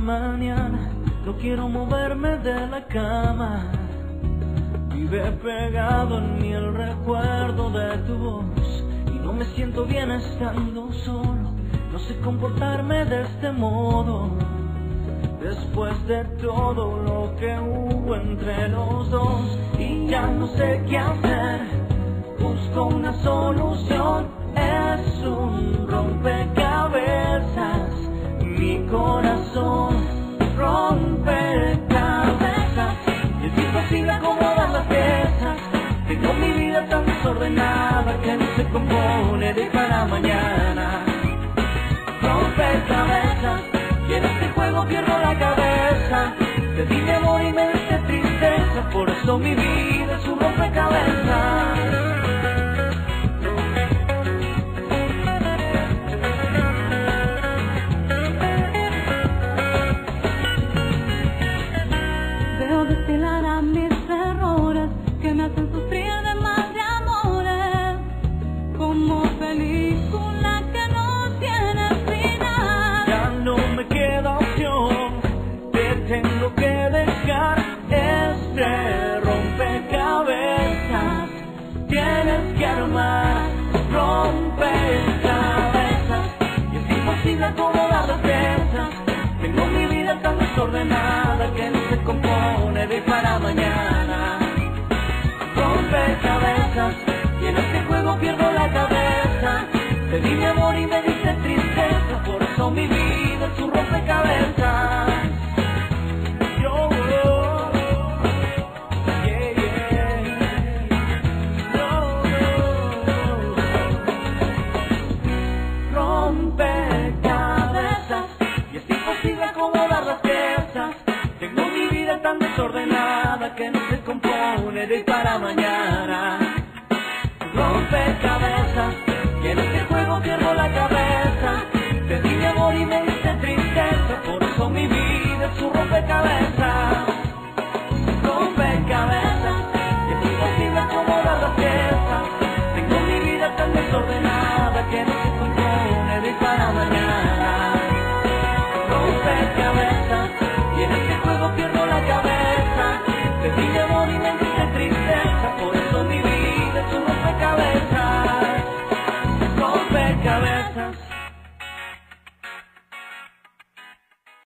mañana no quiero moverme de la cama. Vive pegado en mí el recuerdo de tu voz y no me siento bien estando solo. No sé comportarme de este modo. Después de todo lo que hubo entre los dos y ya no sé qué hacer, busco una solución. Es un compone de para mañana. Rompecabezas, y en este juego pierdo la cabeza. Te di mi amor y me diste tristeza, por eso mi vida es un rompecabezas. Mis errores que me hacen sufrir tengo que dejar este rompecabezas. Tienes que armar rompecabezas y es imposible acomodar las piezas. Tengo mi vida tan desordenada que no se compone de para mañana. Rompecabezas y en este juego pierdo la cabeza. Te di mi amor y me diste desordenada que no se compone de para mañana amor y me di tristeza, por eso mi vida es un rompecabezas, rompecabezas.